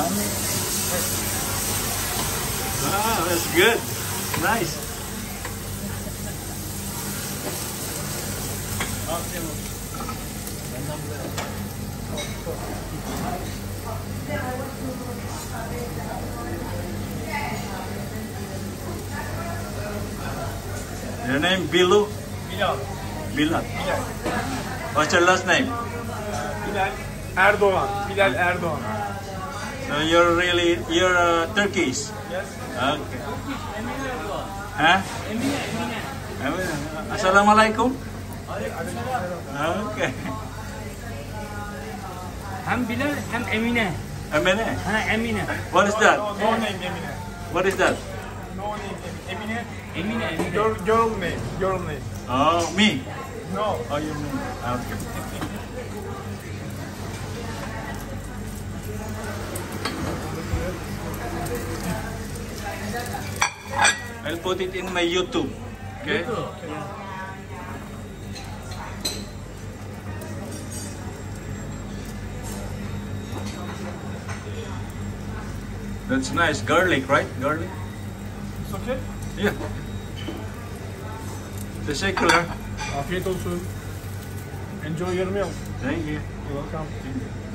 Ah, that's good. Nice. Your name Bilu? Bilal. Bilal. Bilal. What's your last name? Bilal Erdoğan. Bilal Erdoğan. So you're really you're uh, Turkish. Yes. Okay. Huh? Assalamualaikum. Okay. Hem Bilal hem Emine. Emine. Ha Emine. What is that? No, no name Emine. What is that? No name Emine. Emine Emine. Girl, girl name. Girl name. Oh, me. No. Oh, you mean? Okay. I'll put it in my YouTube. Okay. That's nice. Garlic, right? Garlic? It's okay. Yeah. Teşekkürler. Afiyet olsun. Enjoy your meal. Thank you. You're welcome.